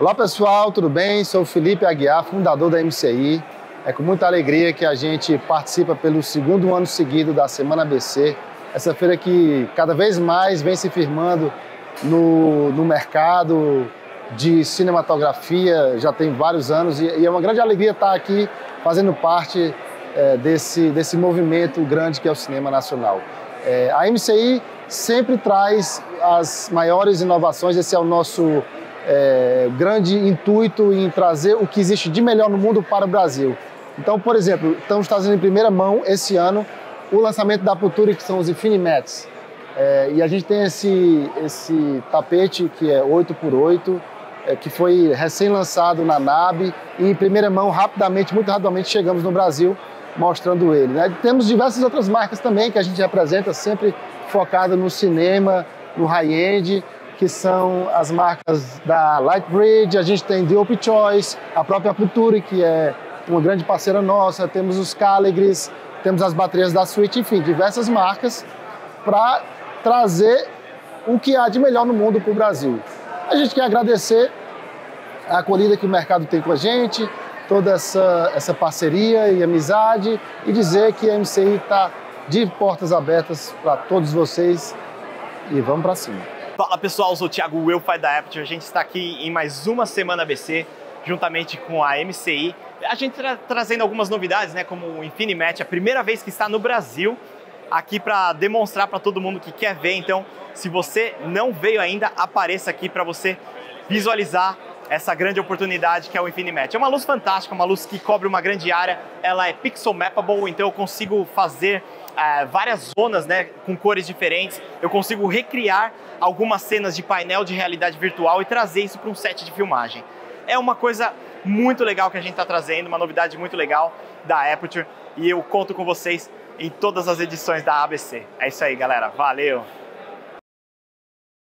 Olá pessoal, tudo bem? Sou Felipe Aguiar, fundador da MCI. É com muita alegria que a gente participa pelo segundo ano seguido da Semana ABC. Essa feira que cada vez mais vem se firmando no, no mercado de cinematografia, já tem vários anos, e, e é uma grande alegria estar aqui fazendo parte é, desse, desse movimento grande que é o cinema nacional. É, a MCI sempre traz as maiores inovações, esse é o nosso é, grande intuito em trazer o que existe de melhor no mundo para o Brasil. Então, por exemplo, estamos trazendo em primeira mão esse ano o lançamento da Puturi, que são os Infinimats. É, e a gente tem esse, esse tapete que é 8x8, é, que foi recém-lançado na NAB e em primeira mão, rapidamente, muito rapidamente, chegamos no Brasil mostrando ele. Né? Temos diversas outras marcas também que a gente apresenta, sempre focada no cinema, no high-end, que são as marcas da Lightbridge, a gente tem The Op Choice, a própria Futuri, que é uma grande parceira nossa, temos os Caligris, temos as baterias da Switch, enfim, diversas marcas para trazer o que há de melhor no mundo para o Brasil. A gente quer agradecer a acolhida que o mercado tem com a gente, toda essa, essa parceria e amizade e dizer que a MCI está de portas abertas para todos vocês e vamos para cima. Fala pessoal, sou o Thiago Wilfai da Aperture. A gente está aqui em mais uma semana ABC, juntamente com a MCI. A gente tra trazendo algumas novidades, né, como o Infinimatch, a primeira vez que está no Brasil, aqui para demonstrar para todo mundo que quer ver. Então, se você não veio ainda, apareça aqui para você visualizar essa grande oportunidade que é o Infinimatch. É uma luz fantástica, uma luz que cobre uma grande área, ela é pixel mappable, então eu consigo fazer é, várias zonas né, com cores diferentes, eu consigo recriar algumas cenas de painel de realidade virtual e trazer isso para um set de filmagem. É uma coisa muito legal que a gente está trazendo, uma novidade muito legal da Aperture e eu conto com vocês em todas as edições da ABC. É isso aí, galera. Valeu!